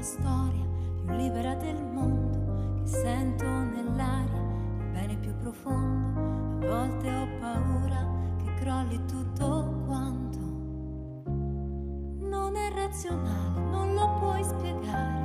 la storia più libera del mondo, che sento nell'aria il bene più profondo, a volte ho paura che crolli tutto quanto. Non è razionale, non lo puoi spiegare.